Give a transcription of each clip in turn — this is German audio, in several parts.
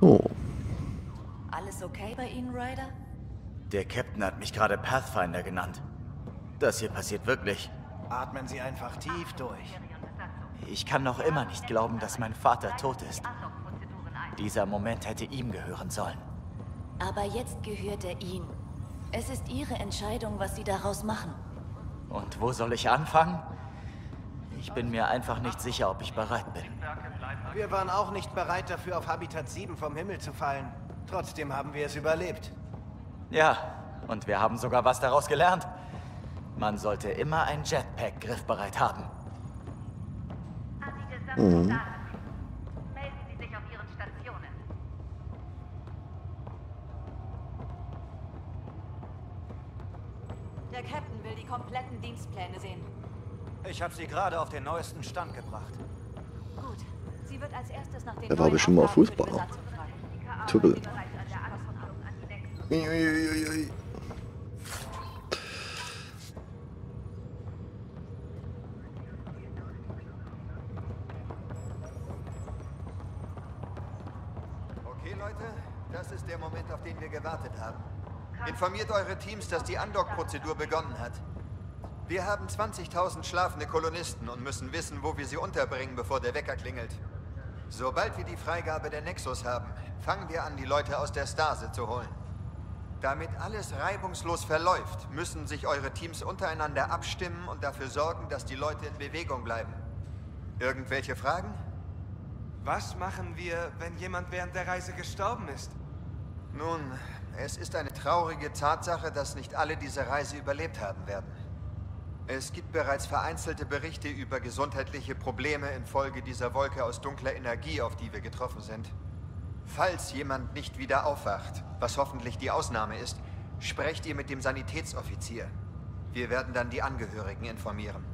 Oh. Alles okay bei Ihnen, Ryder? Der Captain hat mich gerade Pathfinder genannt. Das hier passiert wirklich. Atmen Sie einfach tief durch. Ich kann noch immer nicht glauben, dass mein Vater tot ist. Dieser Moment hätte ihm gehören sollen. Aber jetzt gehört er ihm. Es ist Ihre Entscheidung, was Sie daraus machen. Und wo soll ich anfangen? Ich bin mir einfach nicht sicher, ob ich bereit bin. Wir waren auch nicht bereit dafür, auf Habitat 7 vom Himmel zu fallen. Trotzdem haben wir es überlebt. Ja, und wir haben sogar was daraus gelernt. Man sollte immer ein Jetpack griffbereit haben. Mhm. Melden Sie sich auf Ihren Stationen. Der Captain will die kompletten Dienstpläne sehen. Ich habe sie gerade auf den neuesten Stand gebracht. Gut. Sie wird als erstes nach den Er war bestimmt mal Fußballer. Tübbel. Uiuiui. Okay, Leute, das ist der Moment, auf den wir gewartet haben. Informiert eure Teams, dass die Andock-Prozedur begonnen hat. Wir haben 20.000 schlafende Kolonisten und müssen wissen, wo wir sie unterbringen, bevor der Wecker klingelt. Sobald wir die Freigabe der Nexus haben, fangen wir an, die Leute aus der Stase zu holen. Damit alles reibungslos verläuft, müssen sich eure Teams untereinander abstimmen und dafür sorgen, dass die Leute in Bewegung bleiben. Irgendwelche Fragen? Was machen wir, wenn jemand während der Reise gestorben ist? Nun, es ist eine traurige Tatsache, dass nicht alle diese Reise überlebt haben werden. Es gibt bereits vereinzelte Berichte über gesundheitliche Probleme infolge dieser Wolke aus dunkler Energie, auf die wir getroffen sind. Falls jemand nicht wieder aufwacht, was hoffentlich die Ausnahme ist, sprecht ihr mit dem Sanitätsoffizier. Wir werden dann die Angehörigen informieren.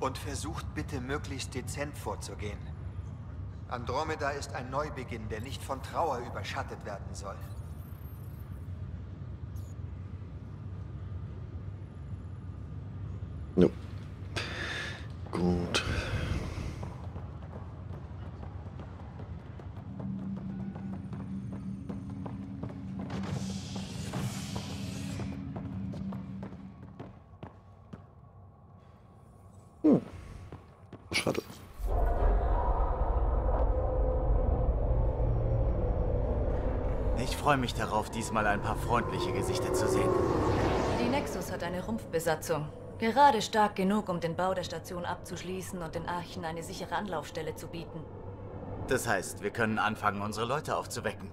Und versucht bitte möglichst dezent vorzugehen. Andromeda ist ein Neubeginn, der nicht von Trauer überschattet werden soll. Freue mich darauf, diesmal ein paar freundliche Gesichter zu sehen. Die Nexus hat eine Rumpfbesatzung. Gerade stark genug, um den Bau der Station abzuschließen und den Archen eine sichere Anlaufstelle zu bieten. Das heißt, wir können anfangen, unsere Leute aufzuwecken.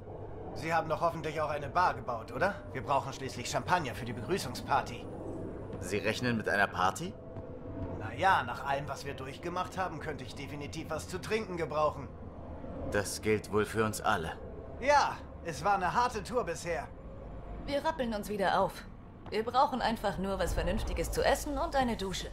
Sie haben doch hoffentlich auch eine Bar gebaut, oder? Wir brauchen schließlich Champagner für die Begrüßungsparty. Sie rechnen mit einer Party? Naja, nach allem, was wir durchgemacht haben, könnte ich definitiv was zu trinken gebrauchen. Das gilt wohl für uns alle. Ja, es war eine harte Tour bisher. Wir rappeln uns wieder auf. Wir brauchen einfach nur was Vernünftiges zu essen und eine Dusche.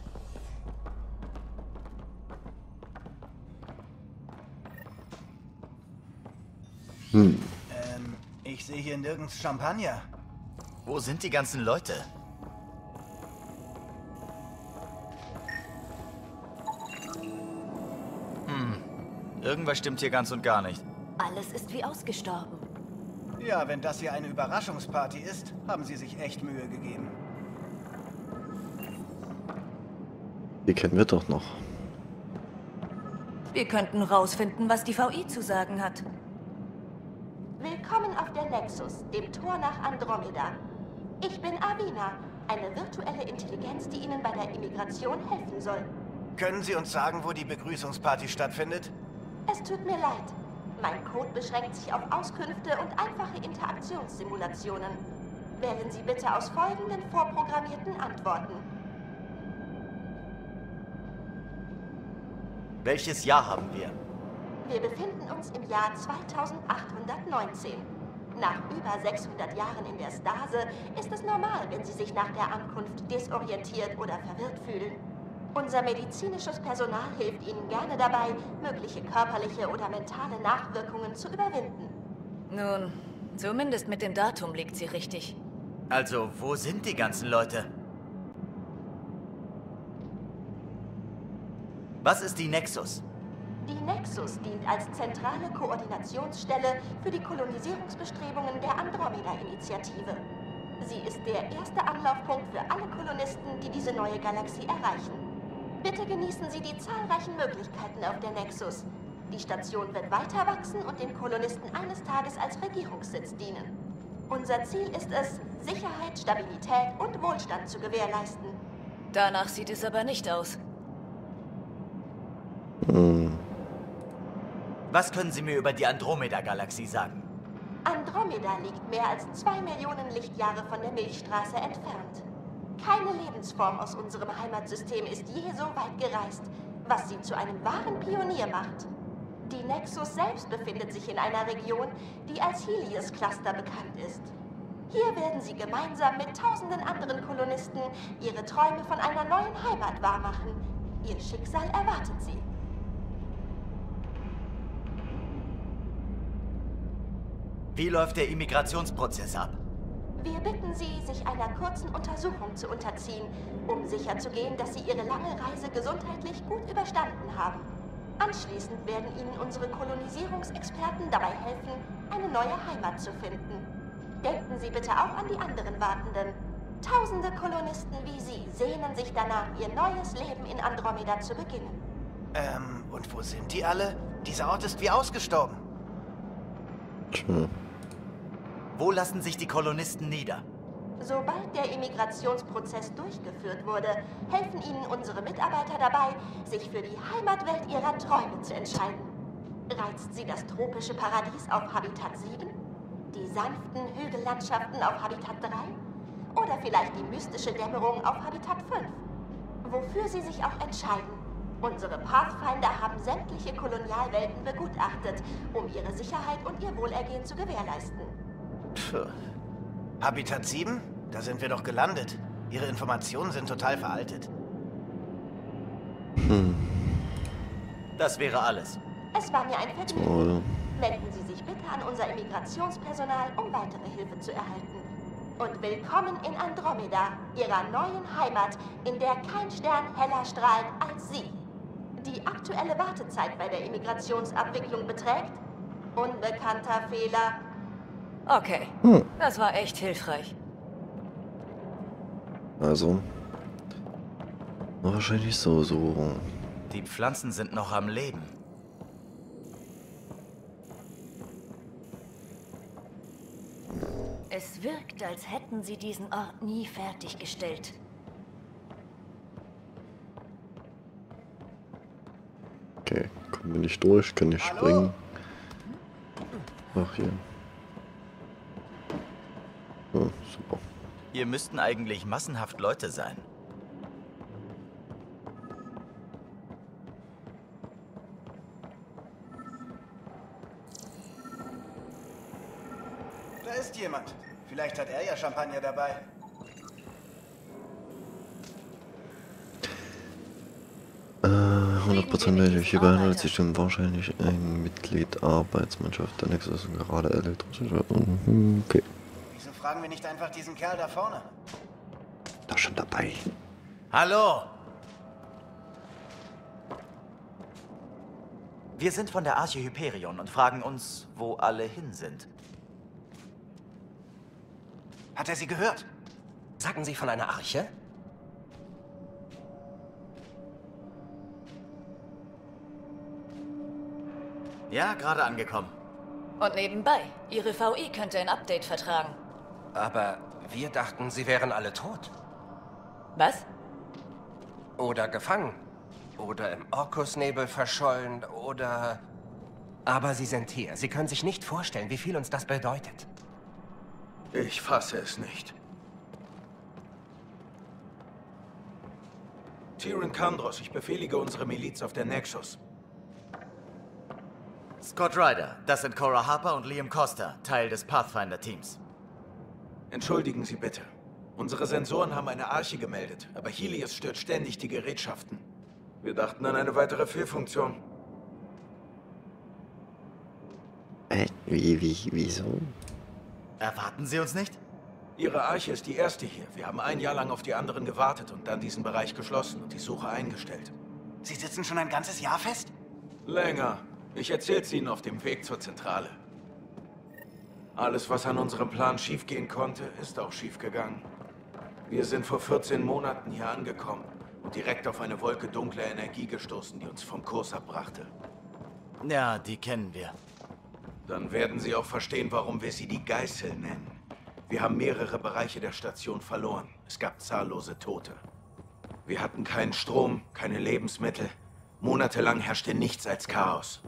Hm. Ähm, ich sehe hier nirgends Champagner. Wo sind die ganzen Leute? Hm. Irgendwas stimmt hier ganz und gar nicht. Alles ist wie ausgestorben. Ja, wenn das hier eine Überraschungsparty ist, haben sie sich echt Mühe gegeben. Die kennen wir doch noch. Wir könnten rausfinden, was die VI zu sagen hat. Willkommen auf der Nexus, dem Tor nach Andromeda. Ich bin Avina, eine virtuelle Intelligenz, die Ihnen bei der Immigration helfen soll. Können Sie uns sagen, wo die Begrüßungsparty stattfindet? Es tut mir leid. Mein Code beschränkt sich auf Auskünfte und einfache Interaktionssimulationen. Wählen Sie bitte aus folgenden vorprogrammierten Antworten. Welches Jahr haben wir? Wir befinden uns im Jahr 2819. Nach über 600 Jahren in der Stase ist es normal, wenn Sie sich nach der Ankunft desorientiert oder verwirrt fühlen. Unser medizinisches Personal hilft Ihnen gerne dabei, mögliche körperliche oder mentale Nachwirkungen zu überwinden. Nun, zumindest mit dem Datum liegt sie richtig. Also, wo sind die ganzen Leute? Was ist die Nexus? Die Nexus dient als zentrale Koordinationsstelle für die Kolonisierungsbestrebungen der Andromeda-Initiative. Sie ist der erste Anlaufpunkt für alle Kolonisten, die diese neue Galaxie erreichen. Bitte genießen Sie die zahlreichen Möglichkeiten auf der Nexus. Die Station wird weiter wachsen und den Kolonisten eines Tages als Regierungssitz dienen. Unser Ziel ist es, Sicherheit, Stabilität und Wohlstand zu gewährleisten. Danach sieht es aber nicht aus. Hm. Was können Sie mir über die Andromeda-Galaxie sagen? Andromeda liegt mehr als zwei Millionen Lichtjahre von der Milchstraße entfernt. Keine Lebensform aus unserem Heimatsystem ist je so weit gereist, was sie zu einem wahren Pionier macht. Die Nexus selbst befindet sich in einer Region, die als Helios Cluster bekannt ist. Hier werden sie gemeinsam mit tausenden anderen Kolonisten ihre Träume von einer neuen Heimat wahrmachen. Ihr Schicksal erwartet sie. Wie läuft der Immigrationsprozess ab? Wir bitten Sie, sich einer kurzen Untersuchung zu unterziehen, um sicherzugehen, dass Sie Ihre lange Reise gesundheitlich gut überstanden haben. Anschließend werden Ihnen unsere Kolonisierungsexperten dabei helfen, eine neue Heimat zu finden. Denken Sie bitte auch an die anderen Wartenden. Tausende Kolonisten wie Sie sehnen sich danach, ihr neues Leben in Andromeda zu beginnen. Ähm, und wo sind die alle? Dieser Ort ist wie ausgestorben. Tja. Wo lassen sich die Kolonisten nieder? Sobald der Immigrationsprozess durchgeführt wurde, helfen Ihnen unsere Mitarbeiter dabei, sich für die Heimatwelt Ihrer Träume zu entscheiden. Reizt Sie das tropische Paradies auf Habitat 7? Die sanften Hügellandschaften auf Habitat 3? Oder vielleicht die mystische Dämmerung auf Habitat 5? Wofür Sie sich auch entscheiden. Unsere Pathfinder haben sämtliche Kolonialwelten begutachtet, um ihre Sicherheit und ihr Wohlergehen zu gewährleisten. Puh. Habitat 7? Da sind wir doch gelandet. Ihre Informationen sind total veraltet. Das wäre alles. Es war mir ein Vergnügen. Wenden Sie sich bitte an unser Immigrationspersonal, um weitere Hilfe zu erhalten. Und willkommen in Andromeda, Ihrer neuen Heimat, in der kein Stern heller strahlt als Sie. Die aktuelle Wartezeit bei der Immigrationsabwicklung beträgt unbekannter Fehler Okay, das war echt hilfreich. Also. Wahrscheinlich so, so. Die Pflanzen sind noch am Leben. Es wirkt, als hätten sie diesen Ort nie fertiggestellt. Okay, kommen wir nicht durch, kann nicht Hallo? springen. Ach hier. Oh, super. Hier müssten eigentlich massenhaft Leute sein. Da ist jemand. Vielleicht hat er ja Champagner dabei. Äh, 100% hierbei handelt sich um wahrscheinlich ein Mitglied Arbeitsmannschaft der Nexus und gerade elektrische. Mhm, Okay, fragen wir nicht einfach diesen Kerl da vorne? da schon dabei. Hallo! Wir sind von der Arche Hyperion und fragen uns, wo alle hin sind. Hat er sie gehört? Sagen Sie von einer Arche? Ja, gerade angekommen. Und nebenbei, ihre VI könnte ein Update vertragen. Aber wir dachten, Sie wären alle tot. Was? Oder gefangen. Oder im Orkusnebel verschollen. Oder... Aber Sie sind hier. Sie können sich nicht vorstellen, wie viel uns das bedeutet. Ich fasse es nicht. Tyrion Kandros, ich befehlige unsere Miliz auf der Nexus. Scott Ryder, das sind Cora Harper und Liam Costa, Teil des Pathfinder-Teams. Entschuldigen Sie bitte. Unsere Sensoren haben eine Arche gemeldet, aber Helios stört ständig die Gerätschaften. Wir dachten an eine weitere Fehlfunktion. Äh, wie, wie, wieso? Erwarten Sie uns nicht? Ihre Arche ist die erste hier. Wir haben ein Jahr lang auf die anderen gewartet und dann diesen Bereich geschlossen und die Suche eingestellt. Sie sitzen schon ein ganzes Jahr fest? Länger. Ich erzähl's Ihnen auf dem Weg zur Zentrale. Alles, was an unserem Plan schiefgehen konnte, ist auch schiefgegangen. Wir sind vor 14 Monaten hier angekommen und direkt auf eine Wolke dunkler Energie gestoßen, die uns vom Kurs abbrachte. Ja, die kennen wir. Dann werden Sie auch verstehen, warum wir sie die Geißel nennen. Wir haben mehrere Bereiche der Station verloren. Es gab zahllose Tote. Wir hatten keinen Strom, keine Lebensmittel. Monatelang herrschte nichts als Chaos.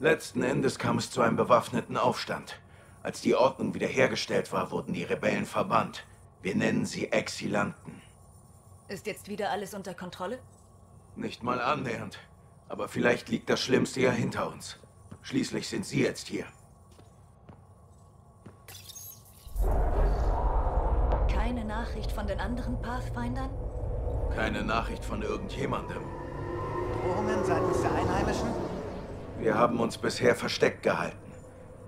Letzten Endes kam es zu einem bewaffneten Aufstand. Als die Ordnung wiederhergestellt war, wurden die Rebellen verbannt. Wir nennen sie Exilanten. Ist jetzt wieder alles unter Kontrolle? Nicht mal annähernd. Aber vielleicht liegt das Schlimmste ja hinter uns. Schließlich sind Sie jetzt hier. Keine Nachricht von den anderen Pathfindern? Keine Nachricht von irgendjemandem. Drohungen seitens der Einheimischen? Wir haben uns bisher versteckt gehalten.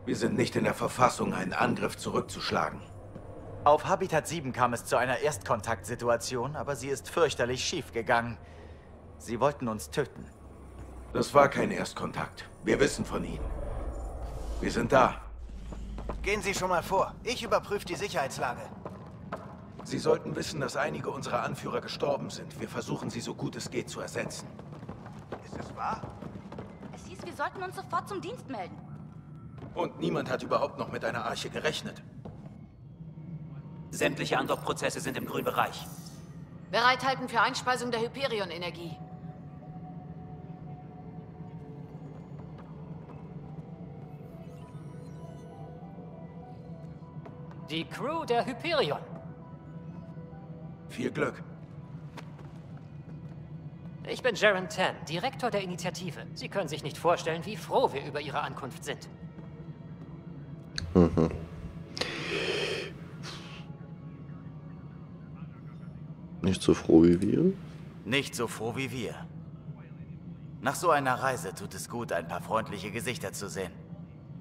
Wir sind nicht in der Verfassung, einen Angriff zurückzuschlagen. Auf Habitat 7 kam es zu einer Erstkontaktsituation, aber sie ist fürchterlich schief gegangen. Sie wollten uns töten. Das war kein Erstkontakt. Wir wissen von Ihnen. Wir sind da. Gehen Sie schon mal vor. Ich überprüfe die Sicherheitslage. Sie sollten wissen, dass einige unserer Anführer gestorben sind. Wir versuchen, sie so gut es geht zu ersetzen. Ist es wahr? Es hieß, wir sollten uns sofort zum Dienst melden. Und niemand hat überhaupt noch mit einer Arche gerechnet. Sämtliche Andockprozesse sind im grünen Bereich. Bereithalten für Einspeisung der Hyperion-Energie. Die Crew der Hyperion. Viel Glück. Ich bin Jaren Tan, Direktor der Initiative. Sie können sich nicht vorstellen, wie froh wir über Ihre Ankunft sind. Mhm. Nicht so froh wie wir? Nicht so froh wie wir. Nach so einer Reise tut es gut, ein paar freundliche Gesichter zu sehen.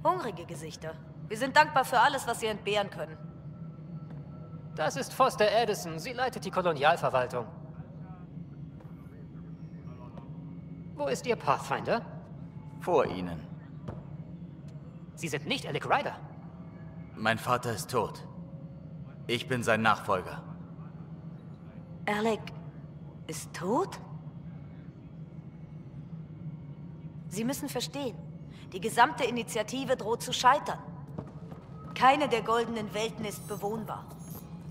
Hungrige Gesichter. Wir sind dankbar für alles, was Sie entbehren können. Das ist Foster Addison. Sie leitet die Kolonialverwaltung. Wo ist Ihr Pathfinder? Vor Ihnen. Sie sind nicht Alec Ryder. Mein Vater ist tot. Ich bin sein Nachfolger. Alec ist tot? Sie müssen verstehen, die gesamte Initiative droht zu scheitern. Keine der goldenen Welten ist bewohnbar.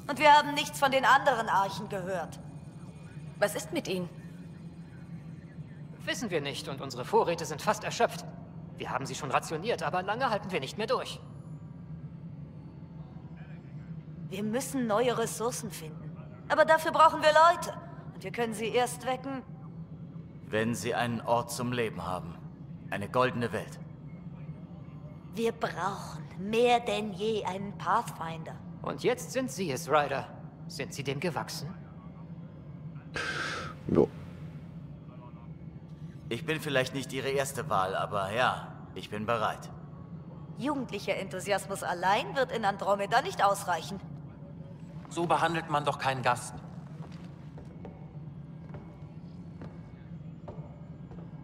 Und wir haben nichts von den anderen Archen gehört. Was ist mit ihnen? Wissen wir nicht und unsere Vorräte sind fast erschöpft. Wir haben sie schon rationiert, aber lange halten wir nicht mehr durch. Wir müssen neue Ressourcen finden. Aber dafür brauchen wir Leute. Und wir können sie erst wecken. Wenn sie einen Ort zum Leben haben. Eine goldene Welt. Wir brauchen mehr denn je einen Pathfinder. Und jetzt sind Sie es, Ryder. Sind Sie dem gewachsen? Ja. Ich bin vielleicht nicht Ihre erste Wahl, aber ja, ich bin bereit. Jugendlicher Enthusiasmus allein wird in Andromeda nicht ausreichen. So behandelt man doch keinen Gast.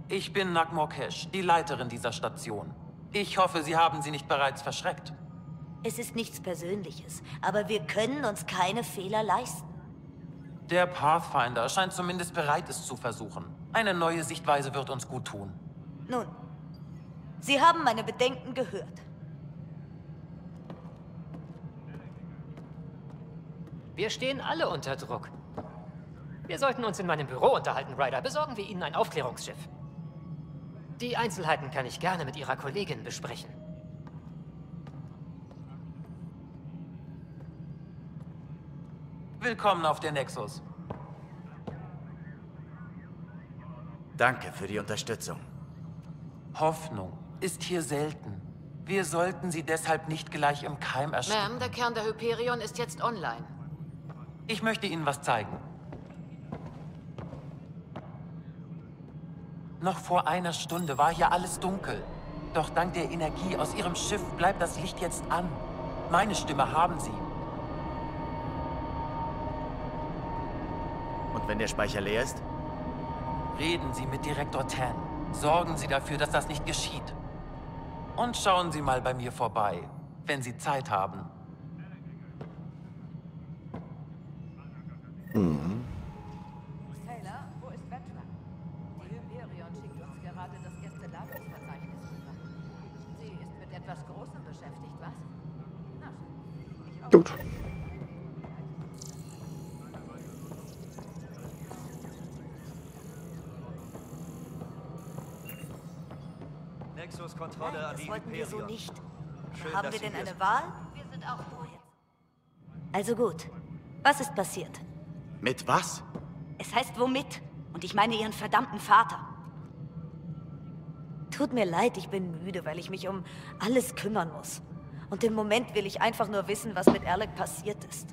Ich bin Nagmorkesh, die Leiterin dieser Station. Ich hoffe, Sie haben sie nicht bereits verschreckt. Es ist nichts Persönliches, aber wir können uns keine Fehler leisten. Der Pathfinder scheint zumindest bereit, es zu versuchen. Eine neue Sichtweise wird uns gut tun. Nun, Sie haben meine Bedenken gehört. Wir stehen alle unter Druck. Wir sollten uns in meinem Büro unterhalten, Ryder. Besorgen wir Ihnen ein Aufklärungsschiff. Die Einzelheiten kann ich gerne mit Ihrer Kollegin besprechen. Willkommen auf der Nexus. Danke für die Unterstützung. Hoffnung ist hier selten. Wir sollten sie deshalb nicht gleich im Keim ersticken. Ma'am, der Kern der Hyperion ist jetzt online. Ich möchte Ihnen was zeigen. Noch vor einer Stunde war hier alles dunkel. Doch dank der Energie aus Ihrem Schiff bleibt das Licht jetzt an. Meine Stimme haben Sie. Und wenn der Speicher leer ist? Reden Sie mit Direktor Tan. Sorgen Sie dafür, dass das nicht geschieht. Und schauen Sie mal bei mir vorbei, wenn Sie Zeit haben. Nein, das wollten wir so nicht. Schön, Haben wir denn eine sind. Wahl? Wir sind auch vorher. Also gut. Was ist passiert? Mit was? Es heißt womit? Und ich meine ihren verdammten Vater. Tut mir leid, ich bin müde, weil ich mich um alles kümmern muss. Und im Moment will ich einfach nur wissen, was mit Alec passiert ist.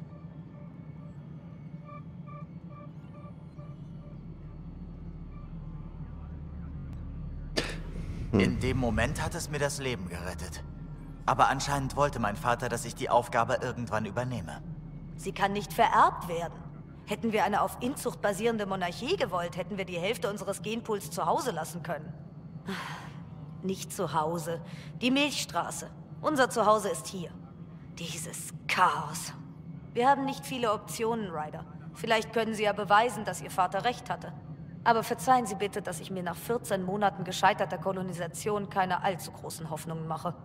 Dem Moment hat es mir das Leben gerettet. Aber anscheinend wollte mein Vater, dass ich die Aufgabe irgendwann übernehme. Sie kann nicht vererbt werden. Hätten wir eine auf Inzucht basierende Monarchie gewollt, hätten wir die Hälfte unseres Genpools zu Hause lassen können. Nicht zu Hause. Die Milchstraße. Unser Zuhause ist hier. Dieses Chaos. Wir haben nicht viele Optionen, Ryder. Vielleicht können Sie ja beweisen, dass Ihr Vater recht hatte. Aber verzeihen Sie bitte, dass ich mir nach 14 Monaten gescheiterter Kolonisation keine allzu großen Hoffnungen mache.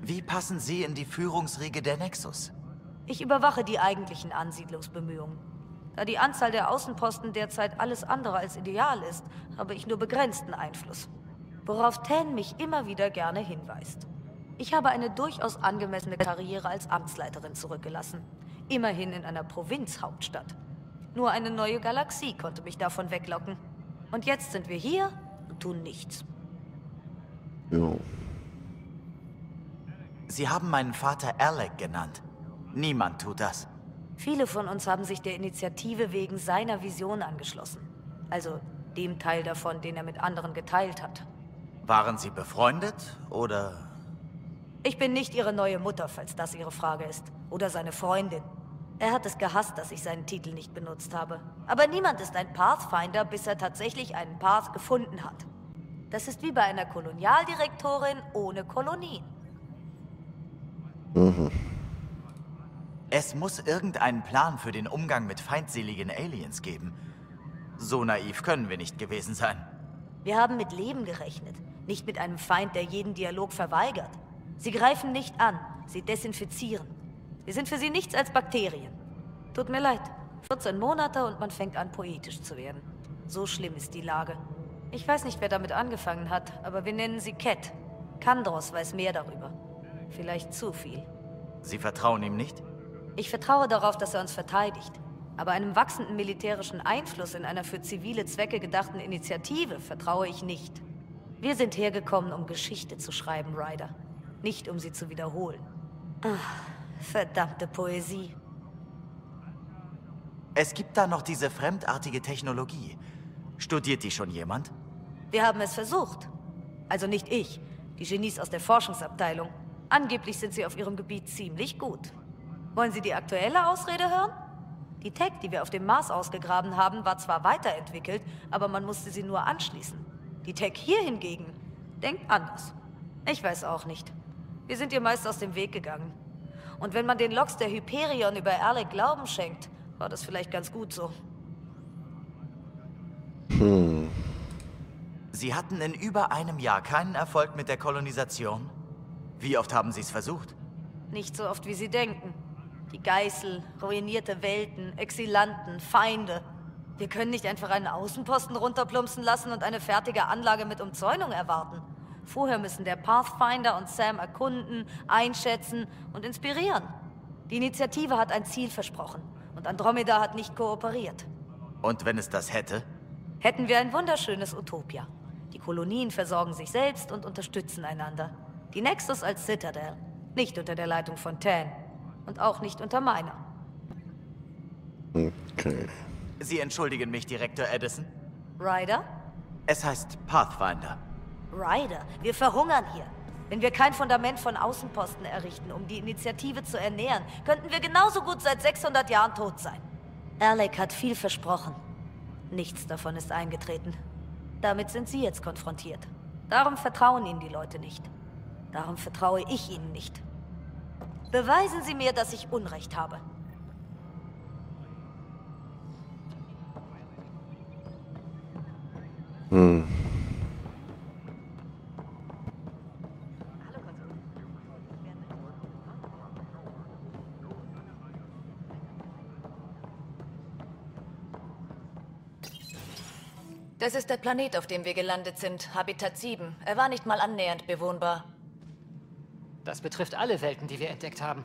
Wie passen Sie in die Führungsriege der Nexus? Ich überwache die eigentlichen Ansiedlungsbemühungen. Da die Anzahl der Außenposten derzeit alles andere als ideal ist, habe ich nur begrenzten Einfluss. Worauf Tan mich immer wieder gerne hinweist. Ich habe eine durchaus angemessene Karriere als Amtsleiterin zurückgelassen. Immerhin in einer Provinzhauptstadt. Nur eine neue Galaxie konnte mich davon weglocken. Und jetzt sind wir hier und tun nichts. Jo. Sie haben meinen Vater Alec genannt. Niemand tut das. Viele von uns haben sich der Initiative wegen seiner Vision angeschlossen. Also dem Teil davon, den er mit anderen geteilt hat. Waren Sie befreundet oder... Ich bin nicht ihre neue Mutter, falls das ihre Frage ist. Oder seine Freundin. Er hat es gehasst, dass ich seinen Titel nicht benutzt habe. Aber niemand ist ein Pathfinder, bis er tatsächlich einen Path gefunden hat. Das ist wie bei einer Kolonialdirektorin ohne Kolonien. Mhm. Es muss irgendeinen Plan für den Umgang mit feindseligen Aliens geben. So naiv können wir nicht gewesen sein. Wir haben mit Leben gerechnet, nicht mit einem Feind, der jeden Dialog verweigert. Sie greifen nicht an, sie desinfizieren. Wir sind für sie nichts als Bakterien. Tut mir leid. 14 Monate und man fängt an, poetisch zu werden. So schlimm ist die Lage. Ich weiß nicht, wer damit angefangen hat, aber wir nennen sie Cat. Kandros weiß mehr darüber. Vielleicht zu viel. Sie vertrauen ihm nicht? Ich vertraue darauf, dass er uns verteidigt. Aber einem wachsenden militärischen Einfluss in einer für zivile Zwecke gedachten Initiative vertraue ich nicht. Wir sind hergekommen, um Geschichte zu schreiben, Ryder. Nicht um sie zu wiederholen. Ach, verdammte Poesie. Es gibt da noch diese fremdartige Technologie. Studiert die schon jemand? Wir haben es versucht. Also nicht ich, die Genies aus der Forschungsabteilung. Angeblich sind sie auf ihrem Gebiet ziemlich gut. Wollen Sie die aktuelle Ausrede hören? Die Tech, die wir auf dem Mars ausgegraben haben, war zwar weiterentwickelt, aber man musste sie nur anschließen. Die Tech hier hingegen denkt anders. Ich weiß auch nicht. Wir sind ihr meist aus dem Weg gegangen. Und wenn man den Loks der Hyperion über Alec Glauben schenkt, war das vielleicht ganz gut so. Hm. Sie hatten in über einem Jahr keinen Erfolg mit der Kolonisation? Wie oft haben Sie es versucht? Nicht so oft, wie Sie denken. Die Geißel, ruinierte Welten, Exilanten, Feinde. Wir können nicht einfach einen Außenposten runterplumpsen lassen und eine fertige Anlage mit Umzäunung erwarten. Vorher müssen der Pathfinder und Sam erkunden, einschätzen und inspirieren. Die Initiative hat ein Ziel versprochen und Andromeda hat nicht kooperiert. Und wenn es das hätte? Hätten wir ein wunderschönes Utopia. Die Kolonien versorgen sich selbst und unterstützen einander. Die Nexus als Citadel. Nicht unter der Leitung von Tan. Und auch nicht unter meiner. Okay. Sie entschuldigen mich, Direktor Edison. Ryder? Es heißt Pathfinder. Ryder, wir verhungern hier. Wenn wir kein Fundament von Außenposten errichten, um die Initiative zu ernähren, könnten wir genauso gut seit 600 Jahren tot sein. Alec hat viel versprochen. Nichts davon ist eingetreten. Damit sind Sie jetzt konfrontiert. Darum vertrauen Ihnen die Leute nicht. Darum vertraue ich Ihnen nicht. Beweisen Sie mir, dass ich Unrecht habe. Hm. Das ist der Planet, auf dem wir gelandet sind. Habitat 7. Er war nicht mal annähernd bewohnbar. Das betrifft alle Welten, die wir entdeckt haben.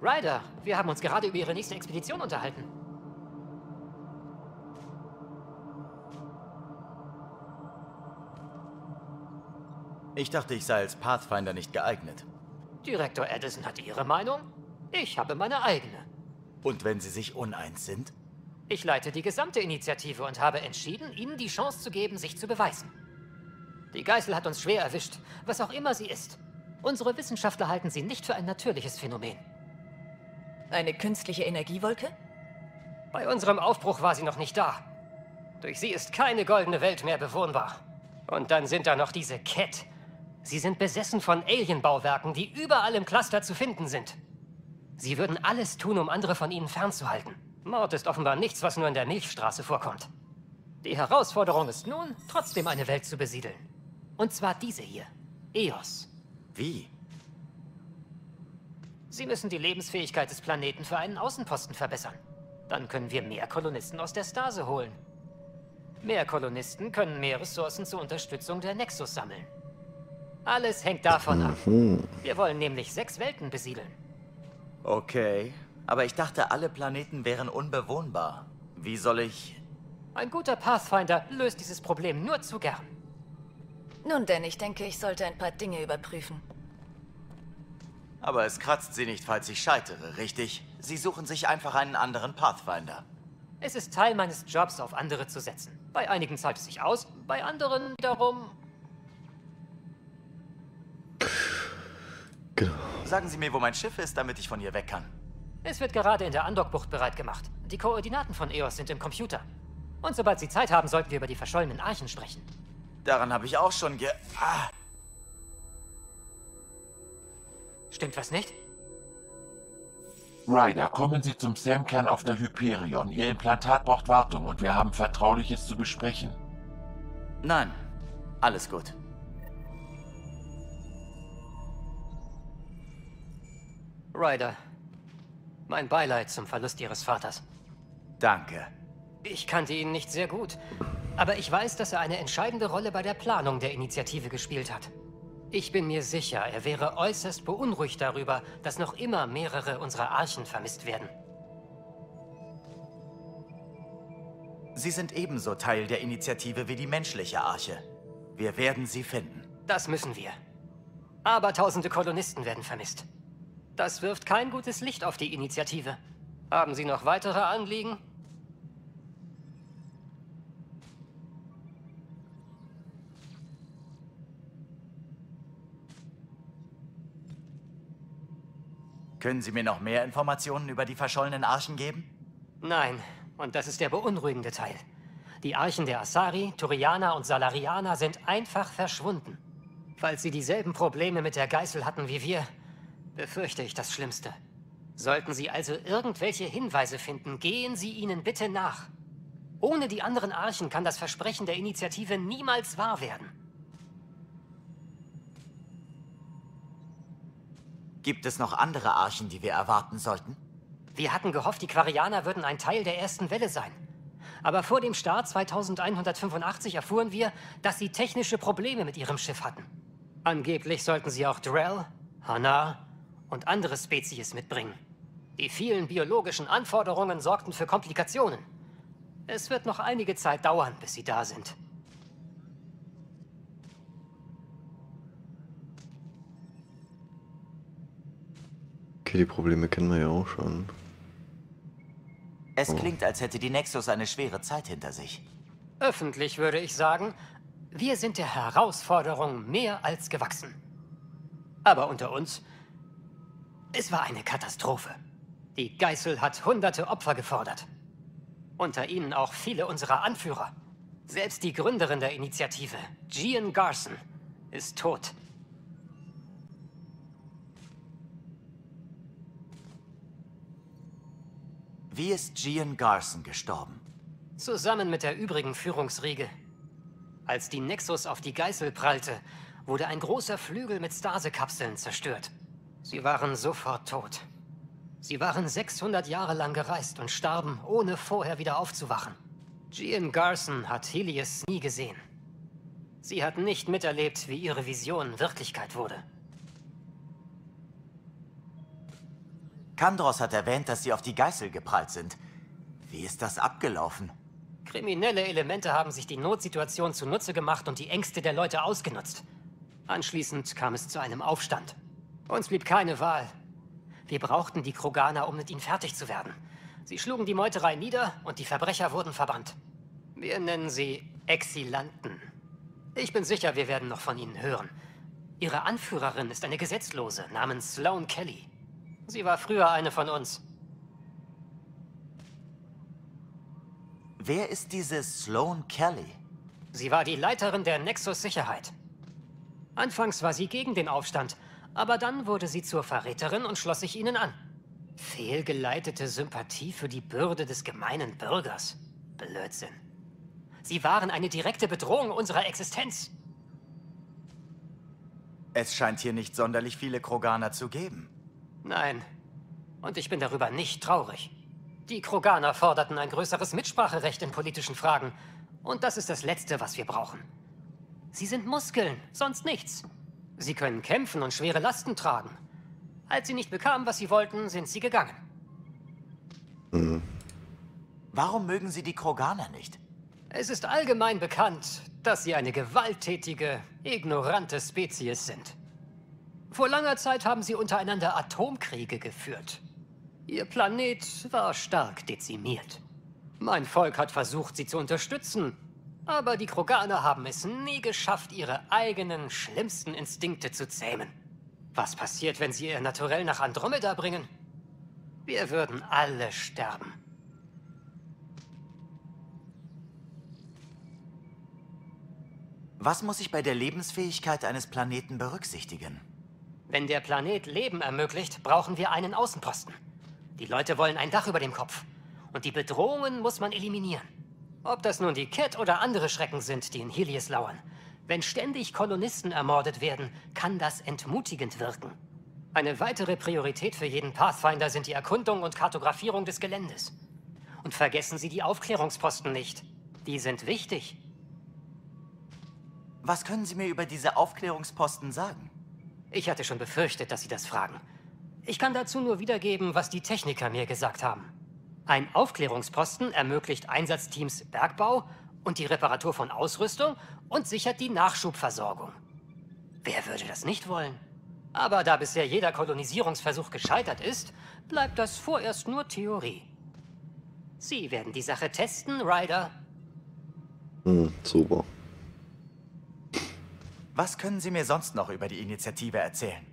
Ryder, wir haben uns gerade über Ihre nächste Expedition unterhalten. Ich dachte, ich sei als Pathfinder nicht geeignet. Direktor Edison hat Ihre Meinung. Ich habe meine eigene. Und wenn Sie sich uneins sind? Ich leite die gesamte Initiative und habe entschieden, Ihnen die Chance zu geben, sich zu beweisen. Die Geißel hat uns schwer erwischt, was auch immer sie ist. Unsere Wissenschaftler halten sie nicht für ein natürliches Phänomen. Eine künstliche Energiewolke? Bei unserem Aufbruch war sie noch nicht da. Durch sie ist keine goldene Welt mehr bewohnbar. Und dann sind da noch diese Cat. Sie sind besessen von Alien-Bauwerken, die überall im Cluster zu finden sind. Sie würden alles tun, um andere von ihnen fernzuhalten. Mord ist offenbar nichts, was nur in der Milchstraße vorkommt. Die Herausforderung ist nun, trotzdem eine Welt zu besiedeln. Und zwar diese hier. Eos. Wie? Sie müssen die Lebensfähigkeit des Planeten für einen Außenposten verbessern. Dann können wir mehr Kolonisten aus der Stase holen. Mehr Kolonisten können mehr Ressourcen zur Unterstützung der Nexus sammeln. Alles hängt davon ab. Wir wollen nämlich sechs Welten besiedeln. Okay, aber ich dachte, alle Planeten wären unbewohnbar. Wie soll ich... Ein guter Pathfinder löst dieses Problem nur zu gern. Nun denn, ich denke, ich sollte ein paar Dinge überprüfen. Aber es kratzt Sie nicht, falls ich scheitere, richtig? Sie suchen sich einfach einen anderen Pathfinder. Es ist Teil meines Jobs, auf andere zu setzen. Bei einigen zahlt es sich aus, bei anderen wiederum... Genau. Sagen Sie mir, wo mein Schiff ist, damit ich von hier weg kann. Es wird gerade in der Andockbucht bereit gemacht. Die Koordinaten von EOS sind im Computer. Und sobald Sie Zeit haben, sollten wir über die verschollenen Archen sprechen. Daran habe ich auch schon ge... Ah. Stimmt was nicht? Ryder, kommen Sie zum Samkern auf der Hyperion. Ihr Implantat braucht Wartung und wir haben Vertrauliches zu besprechen. Nein, alles gut. Ryder, mein Beileid zum Verlust Ihres Vaters. Danke. Ich kannte ihn nicht sehr gut, aber ich weiß, dass er eine entscheidende Rolle bei der Planung der Initiative gespielt hat. Ich bin mir sicher, er wäre äußerst beunruhigt darüber, dass noch immer mehrere unserer Archen vermisst werden. Sie sind ebenso Teil der Initiative wie die menschliche Arche. Wir werden sie finden. Das müssen wir. Aber tausende Kolonisten werden vermisst. Das wirft kein gutes Licht auf die Initiative. Haben Sie noch weitere Anliegen? Können Sie mir noch mehr Informationen über die verschollenen Archen geben? Nein, und das ist der beunruhigende Teil. Die Archen der Asari, Turianer und Salarianer sind einfach verschwunden. Falls sie dieselben Probleme mit der Geißel hatten wie wir, befürchte ich das Schlimmste. Sollten Sie also irgendwelche Hinweise finden, gehen Sie ihnen bitte nach. Ohne die anderen Archen kann das Versprechen der Initiative niemals wahr werden. Gibt es noch andere Archen, die wir erwarten sollten? Wir hatten gehofft, die Quarianer würden ein Teil der ersten Welle sein. Aber vor dem Start 2185 erfuhren wir, dass sie technische Probleme mit ihrem Schiff hatten. Angeblich sollten sie auch Drell, Hanar und andere Spezies mitbringen. Die vielen biologischen Anforderungen sorgten für Komplikationen. Es wird noch einige Zeit dauern, bis sie da sind. Okay, die Probleme kennen wir ja auch schon. Es Oh. klingt, als hätte die Nexus eine schwere Zeit hinter sich. Öffentlich würde ich sagen, wir sind der Herausforderung mehr als gewachsen. Aber unter uns, es war eine Katastrophe. Die Geißel hat hunderte Opfer gefordert. Unter ihnen auch viele unserer Anführer. Selbst die Gründerin der Initiative, Gian Garson, ist tot. Wie ist Gian Garson gestorben? Zusammen mit der übrigen Führungsriege. Als die Nexus auf die Geißel prallte, wurde ein großer Flügel mit Stase-Kapseln zerstört. Sie waren sofort tot. Sie waren 600 Jahre lang gereist und starben, ohne vorher wieder aufzuwachen. Gian Garson hat Helios nie gesehen. Sie hat nicht miterlebt, wie ihre Vision Wirklichkeit wurde. Kandros hat erwähnt, dass sie auf die Geißel geprallt sind. Wie ist das abgelaufen? Kriminelle Elemente haben sich die Notsituation zunutze gemacht und die Ängste der Leute ausgenutzt. Anschließend kam es zu einem Aufstand. Uns blieb keine Wahl. Wir brauchten die Kroganer, um mit ihnen fertig zu werden. Sie schlugen die Meuterei nieder und die Verbrecher wurden verbannt. Wir nennen sie Exilanten. Ich bin sicher, wir werden noch von ihnen hören. Ihre Anführerin ist eine Gesetzlose namens Sloane Kelly. Sie war früher eine von uns. Wer ist diese Sloane Kelly? Sie war die Leiterin der Nexus Sicherheit. Anfangs war sie gegen den Aufstand, aber dann wurde sie zur Verräterin und schloss sich ihnen an. Fehlgeleitete Sympathie für die Bürde des gemeinen Bürgers. Blödsinn. Sie waren eine direkte Bedrohung unserer Existenz. Es scheint hier nicht sonderlich viele Kroganer zu geben. Nein. Und ich bin darüber nicht traurig. Die Kroganer forderten ein größeres Mitspracherecht in politischen Fragen. Und das ist das Letzte, was wir brauchen. Sie sind Muskeln, sonst nichts. Sie können kämpfen und schwere Lasten tragen. Als sie nicht bekamen, was sie wollten, sind sie gegangen. Mhm. Warum mögen Sie die Kroganer nicht? Es ist allgemein bekannt, dass sie eine gewalttätige, ignorante Spezies sind. Vor langer Zeit haben sie untereinander Atomkriege geführt. Ihr Planet war stark dezimiert. Mein Volk hat versucht, sie zu unterstützen. Aber die Kroganer haben es nie geschafft, ihre eigenen, schlimmsten Instinkte zu zähmen. Was passiert, wenn sie ihr Naturell nach Andromeda bringen? Wir würden alle sterben. Was muss ich bei der Lebensfähigkeit eines Planeten berücksichtigen? Wenn der Planet Leben ermöglicht, brauchen wir einen Außenposten. Die Leute wollen ein Dach über dem Kopf. Und die Bedrohungen muss man eliminieren. Ob das nun die Cat oder andere Schrecken sind, die in Helios lauern. Wenn ständig Kolonisten ermordet werden, kann das entmutigend wirken. Eine weitere Priorität für jeden Pathfinder sind die Erkundung und Kartografierung des Geländes. Und vergessen Sie die Aufklärungsposten nicht. Die sind wichtig. Was können Sie mir über diese Aufklärungsposten sagen? Ich hatte schon befürchtet, dass Sie das fragen. Ich kann dazu nur wiedergeben, was die Techniker mir gesagt haben. Ein Aufklärungsposten ermöglicht Einsatzteams Bergbau und die Reparatur von Ausrüstung und sichert die Nachschubversorgung. Wer würde das nicht wollen? Aber da bisher jeder Kolonisierungsversuch gescheitert ist, bleibt das vorerst nur Theorie. Sie werden die Sache testen, Ryder. Hm, super. Was können Sie mir sonst noch über die Initiative erzählen?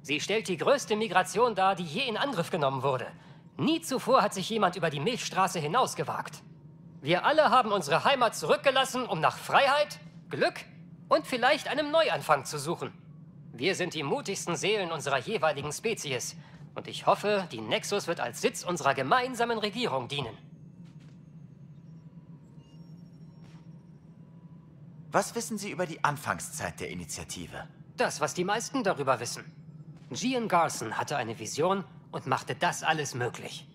Sie stellt die größte Migration dar, die je in Angriff genommen wurde. Nie zuvor hat sich jemand über die Milchstraße hinausgewagt. Wir alle haben unsere Heimat zurückgelassen, um nach Freiheit, Glück und vielleicht einem Neuanfang zu suchen. Wir sind die mutigsten Seelen unserer jeweiligen Spezies. Und ich hoffe, die Nexus wird als Sitz unserer gemeinsamen Regierung dienen. Was wissen Sie über die Anfangszeit der Initiative? Das, was die meisten darüber wissen. Gian Garson hatte eine Vision und machte das alles möglich.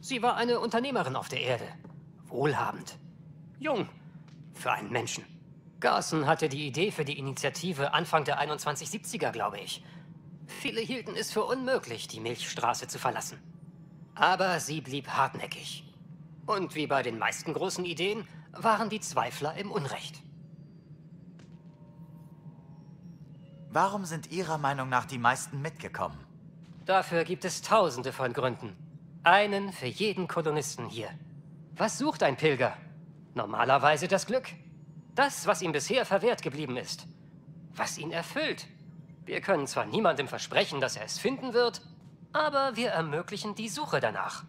Sie war eine Unternehmerin auf der Erde. Wohlhabend. Jung. Für einen Menschen. Garson hatte die Idee für die Initiative Anfang der 2170er, glaube ich. Viele hielten es für unmöglich, die Milchstraße zu verlassen. Aber sie blieb hartnäckig. Und wie bei den meisten großen Ideen waren die Zweifler im Unrecht. Warum sind Ihrer Meinung nach die meisten mitgekommen? Dafür gibt es tausende von Gründen. Einen für jeden Kolonisten hier. Was sucht ein Pilger? Normalerweise das Glück. Das, was ihm bisher verwehrt geblieben ist. Was ihn erfüllt. Wir können zwar niemandem versprechen, dass er es finden wird, aber wir ermöglichen die Suche danach.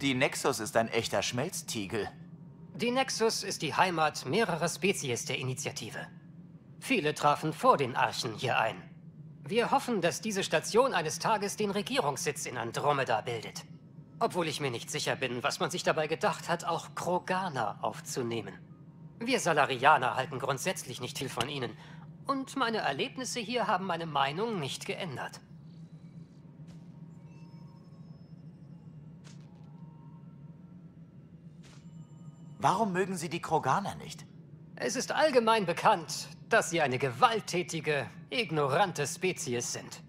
Die Nexus ist ein echter Schmelztiegel. Die Nexus ist die Heimat mehrerer Spezies der Initiative. Viele trafen vor den Archen hier ein. Wir hoffen, dass diese Station eines Tages den Regierungssitz in Andromeda bildet. Obwohl ich mir nicht sicher bin, was man sich dabei gedacht hat, auch Kroganer aufzunehmen. Wir Salarianer halten grundsätzlich nicht viel von ihnen. Und meine Erlebnisse hier haben meine Meinung nicht geändert. Warum mögen Sie die Kroganer nicht? Es ist allgemein bekannt, dass sie eine gewalttätige, ignorante Spezies sind.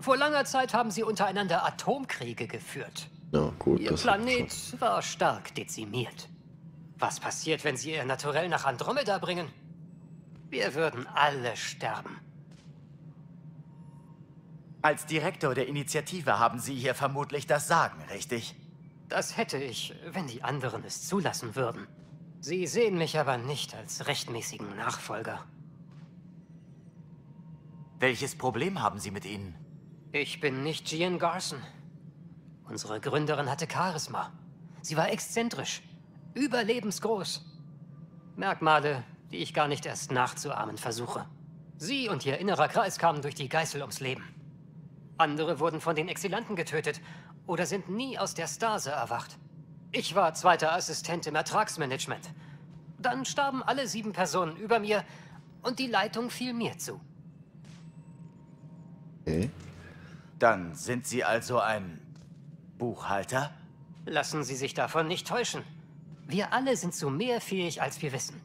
Vor langer Zeit haben sie untereinander Atomkriege geführt. Ja, gut, Ihr das Planet war stark dezimiert. Was passiert, wenn sie ihr Naturell nach Andromeda bringen? Wir würden alle sterben. Als Direktor der Initiative haben Sie hier vermutlich das Sagen, richtig? Das hätte ich, wenn die anderen es zulassen würden. Sie sehen mich aber nicht als rechtmäßigen Nachfolger. Welches Problem haben Sie mit ihnen? Ich bin nicht Gian Garson. Unsere Gründerin hatte Charisma. Sie war exzentrisch, überlebensgroß. Merkmale, die ich gar nicht erst nachzuahmen versuche. Sie und ihr innerer Kreis kamen durch die Geißel ums Leben. Andere wurden von den Exilanten getötet oder sind nie aus der Stase erwacht. Ich war zweiter Assistent im Ertragsmanagement. Dann starben alle sieben Personen über mir und die Leitung fiel mir zu. Okay. Dann sind Sie also ein Buchhalter? Lassen Sie sich davon nicht täuschen. Wir alle sind zu mehr fähig, als wir wissen.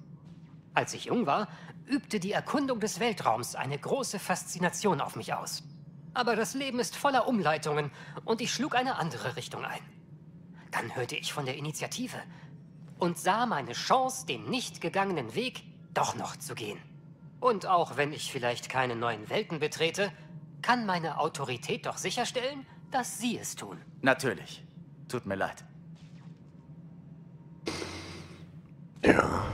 Als ich jung war, übte die Erkundung des Weltraums eine große Faszination auf mich aus. Aber das Leben ist voller Umleitungen und ich schlug eine andere Richtung ein. Dann hörte ich von der Initiative und sah meine Chance, den nicht gegangenen Weg doch noch zu gehen. Und auch wenn ich vielleicht keine neuen Welten betrete, kann meine Autorität doch sicherstellen, dass Sie es tun. Natürlich. Tut mir leid. Ja.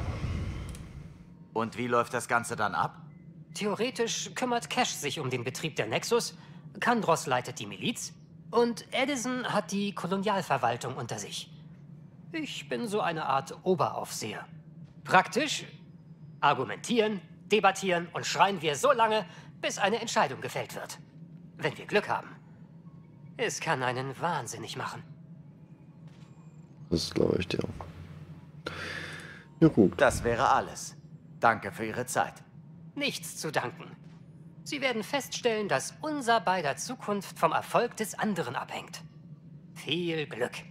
Und wie läuft das Ganze dann ab? Theoretisch kümmert Cash sich um den Betrieb der Nexus, Kandros leitet die Miliz und Edison hat die Kolonialverwaltung unter sich. Ich bin so eine Art Oberaufseher. Praktisch argumentieren, debattieren und schreien wir so lange, bis eine Entscheidung gefällt wird. Wenn wir Glück haben. Es kann einen wahnsinnig machen. Das glaube ich dir. Ja gut. Das wäre alles. Danke für Ihre Zeit. Nichts zu danken. Sie werden feststellen, dass unser beider Zukunft vom Erfolg des anderen abhängt. Viel Glück.